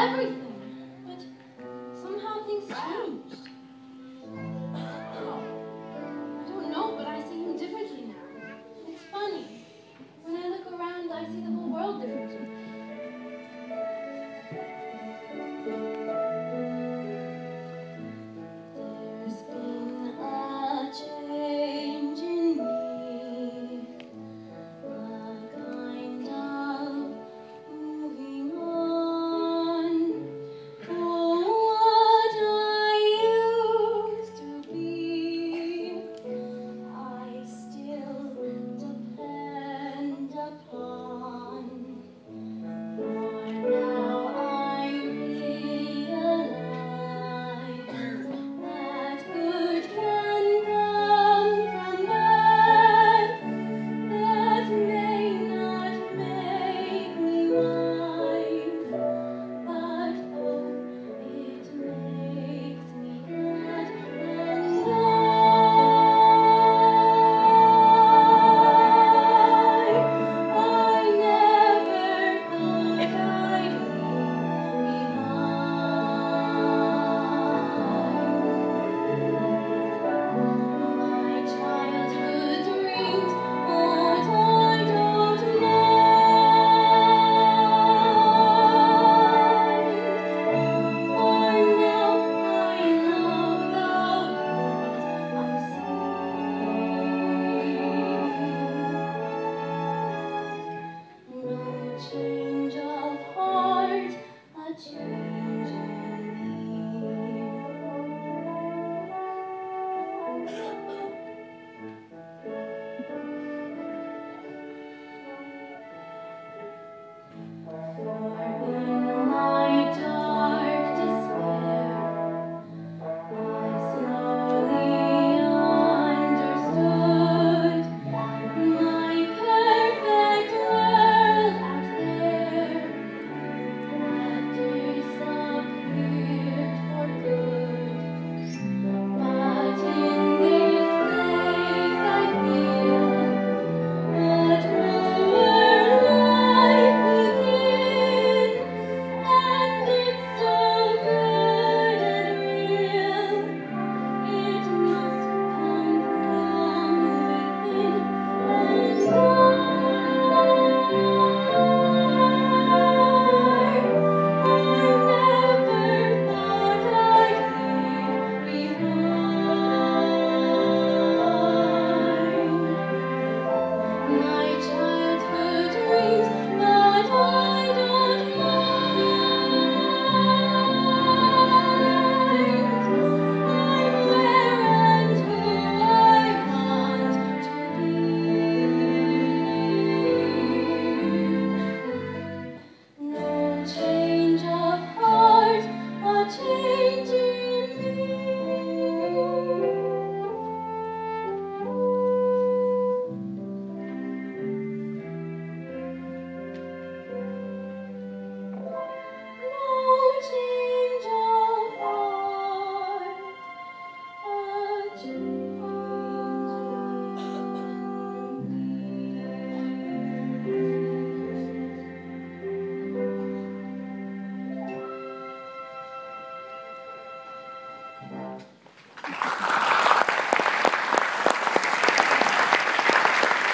everything. imagine Thank.